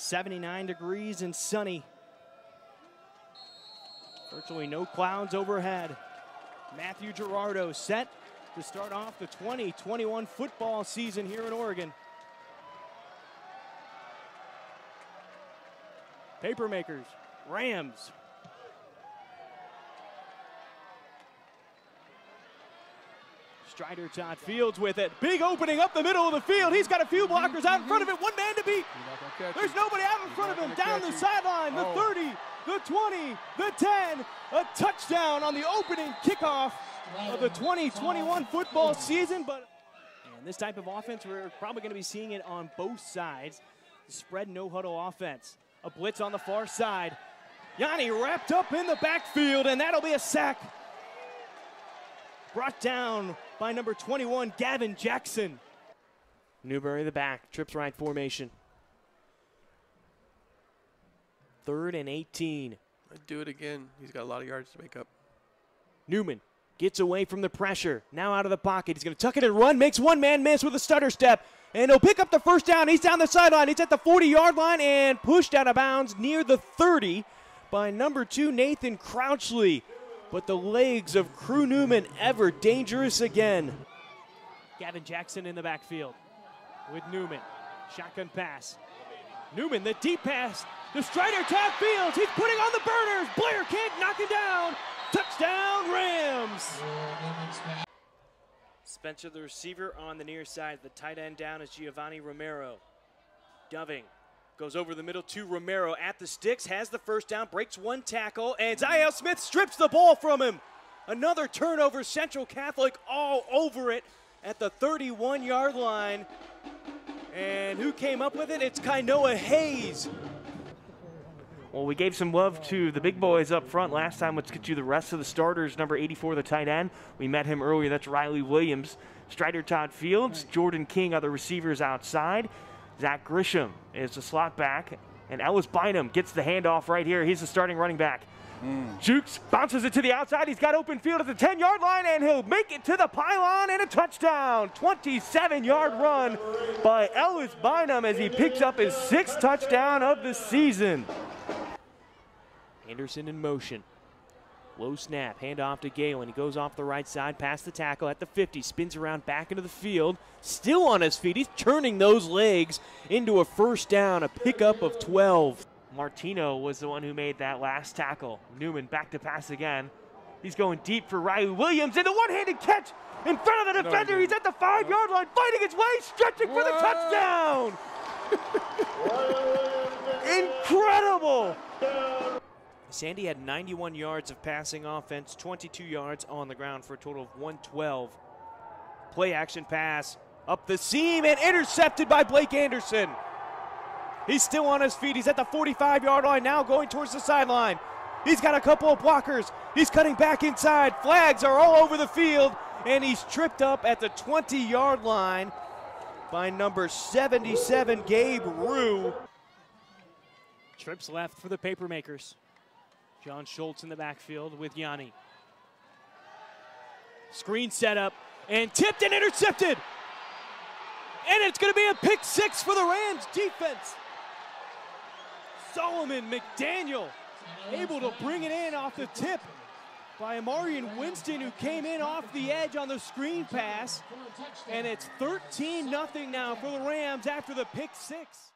79 degrees and sunny. Virtually no clouds overhead. Matthew Gerardo set to start off the 2021 football season here in Oregon. Papermakers, Rams. Strider Todd Fields with it. Big opening up the middle of the field. He's got a few blockers out in front of it. One man to beat. There's nobody out in front of him. Down the sideline. The 30, the 20, the 10. A touchdown on the opening kickoff of the 2021 football season. But and this type of offense, we're probably going to be seeing it on both sides. The spread no huddle offense. A blitz on the far side. Yanni wrapped up in the backfield, and that'll be a sack. Brought down by number 21, Gavin Jackson. Newberry the back, trips right formation. Third and 18. I'd do it again. He's got a lot of yards to make up. Newman gets away from the pressure. Now out of the pocket. He's going to tuck it and run. Makes one man miss with a stutter step. And he'll pick up the first down. He's down the sideline. He's at the 40 yard line and pushed out of bounds near the 30 by number two, Nathan Crouchley. But the legs of Crew Newman ever dangerous again. Gavin Jackson in the backfield with Newman. Shotgun pass. Newman, the deep pass. The Strider Todd Fields. He's putting on the burners. Blair can't knock it down. Touchdown, Rams. Spencer, the receiver, on the near side. The tight end down is Giovanni Romero. Doving goes over the middle to Romero at the sticks, has the first down, breaks one tackle, and Ziel Smith strips the ball from him. Another turnover, Central Catholic all over it at the 31 yard line. And who came up with it? It's Kainoa Hayes. Well, we gave some love to the big boys up front last time. Let's get you the rest of the starters. Number 84, the tight end. We met him earlier. That's Riley Williams. Strider Todd Fields. Jordan King the receivers outside. Zach Grisham is the slot back. And Ellis Bynum gets the handoff right here. He's the starting running back. Mm. Jukes bounces it to the outside. He's got open field at the 10 yard line, and he'll make it to the pylon and a touchdown. 27 yard run by Ellis Bynum as he picks up his sixth touchdown of the season. Anderson in motion. Low snap, handoff to Galen. He goes off the right side, past the tackle at the 50, spins around back into the field. Still on his feet. He's turning those legs into a first down, a pickup of 12. Martino was the one who made that last tackle. Newman back to pass again. He's going deep for Riley Williams and the one-handed catch in front of the defender. No, He's at the five-yard line, fighting his way, stretching for the touchdown. Incredible. Sandy had 91 yards of passing offense, 22 yards on the ground for a total of 112. Play action pass up the seam and intercepted by Blake Anderson. He's still on his feet. He's at the 45 yard line now going towards the sideline. He's got a couple of blockers. He's cutting back inside. Flags are all over the field, and he's tripped up at the 20 yard line by number 77, Gabe Rue. Trips left for the Papermakers. John Schultz in the backfield with Yanni. Screen set up and tipped and intercepted. And it's going to be a pick six for the Rams defense. Solomon McDaniel able to bring it in off the tip by Amarian Winston, who came in off the edge on the screen pass. And it's 13 0 now for the Rams after the pick six.